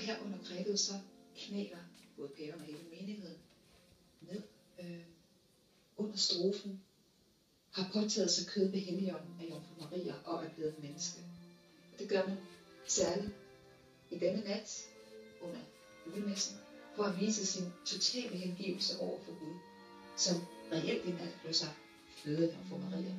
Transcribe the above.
her under grebet, så knæler både paven og hele menigheden ned øh, under strofen, har påtaget sig kød ved Helligånden af Jomfru Maria og er blevet menneske. Og det gør man særligt i denne nat under julemessen, for at vise sin totale hengivelse over for Gud, som reelt i nat blev sagt, føde Jomfru Maria.